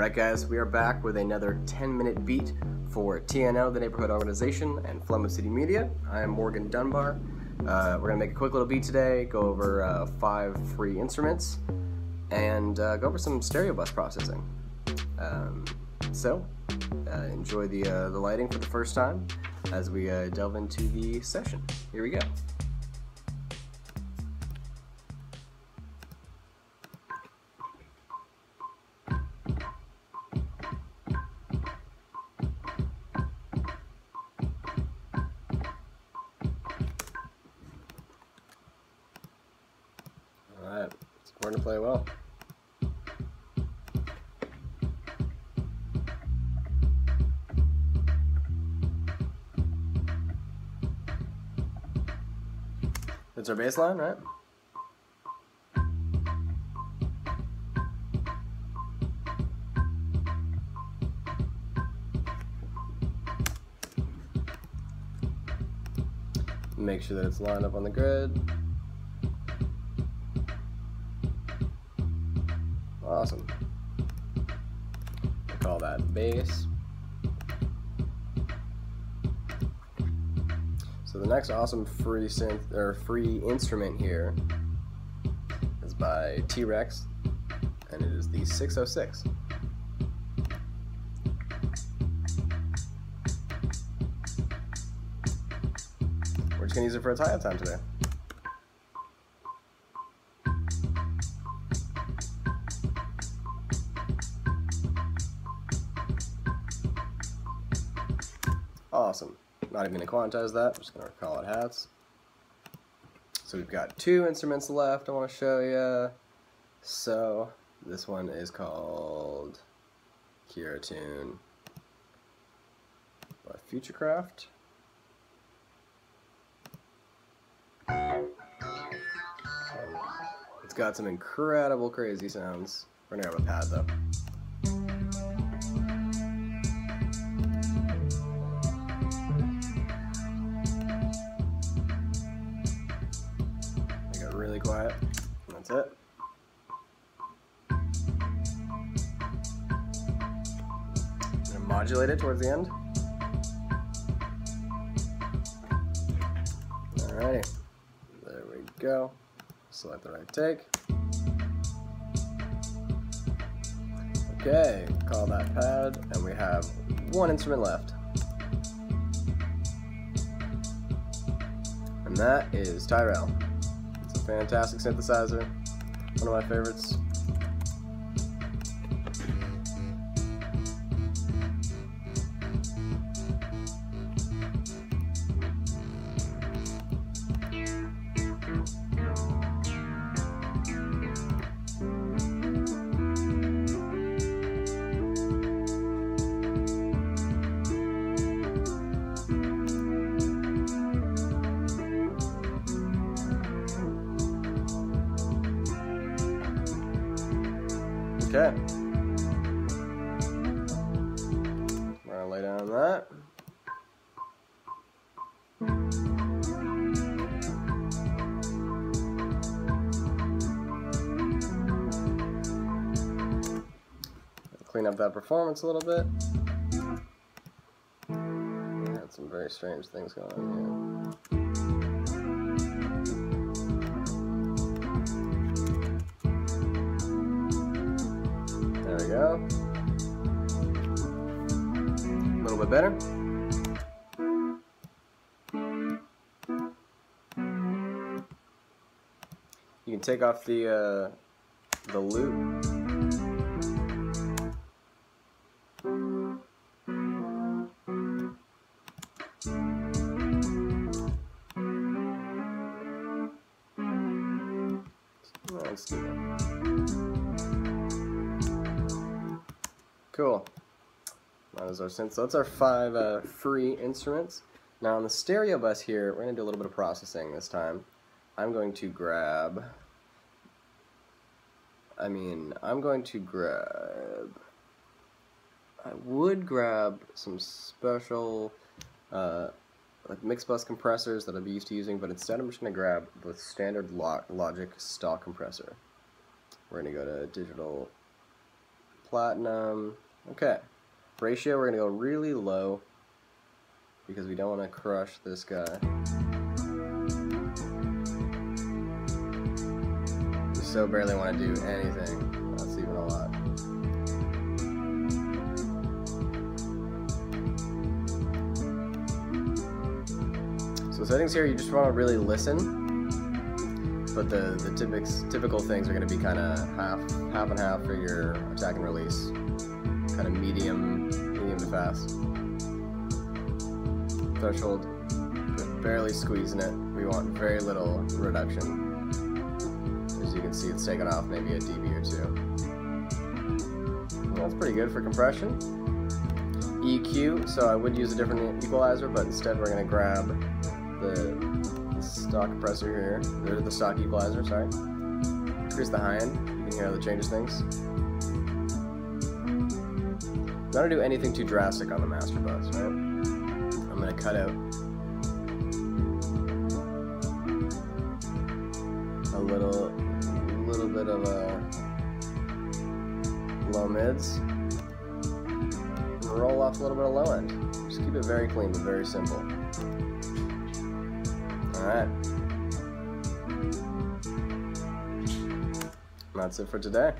Alright guys, we are back with another 10 minute beat for TNO, the Neighborhood Organization, and Flemo City Media. I am Morgan Dunbar. Uh, we're going to make a quick little beat today, go over uh, five free instruments, and uh, go over some stereo bus processing. Um, so, uh, enjoy the, uh, the lighting for the first time as we uh, delve into the session. Here we go. It's important to play well. That's our baseline, right? Make sure that it's lined up on the grid. Awesome. I call that bass. So the next awesome free synth or free instrument here is by T-Rex, and it is the 606. We're just gonna use it for a tie-up time today. Awesome. Not even gonna quantize that, I'm just gonna call it hats. So we've got two instruments left I wanna show you. So this one is called Kairatune by Futurecraft. It's got some incredible crazy sounds. We're gonna have a pad though. And that's it. Gonna modulate it towards the end. Alrighty. There we go. Select the right take. Okay, call that pad, and we have one instrument left. And that is Tyrell. Fantastic synthesizer, one of my favorites. Okay. We're gonna lay down that. Clean up that performance a little bit. We had some very strange things going on here. Little bit better. You can take off the uh, the loop. Cool. That is our synth. So that's our five uh, free instruments. Now on the stereo bus here, we're going to do a little bit of processing this time. I'm going to grab, I mean, I'm going to grab, I would grab some special, uh, like mix bus compressors that I've used to using, but instead I'm just going to grab the standard lo Logic stock compressor. We're going to go to digital platinum. Okay. Ratio, we're going to go really low because we don't want to crush this guy. We so barely want to do anything. That's even a lot. So settings here, you just want to really listen but the the typics, typical things are going to be kind of half half and half for your attack and release, kind of medium medium to fast. Threshold, barely squeezing it. We want very little reduction. As you can see, it's taken off maybe a dB or two. Well, that's pretty good for compression. EQ, so I would use a different equalizer, but instead we're going to grab the stock compressor here, the, the stock equalizer, sorry. Increase the high end, you can hear how that changes things. I'm not gonna do anything too drastic on the master bus, right? I'm gonna cut out a little, little bit of a low mids, roll off a little bit of low end. Just keep it very clean, but very simple. Alright. That's it for today.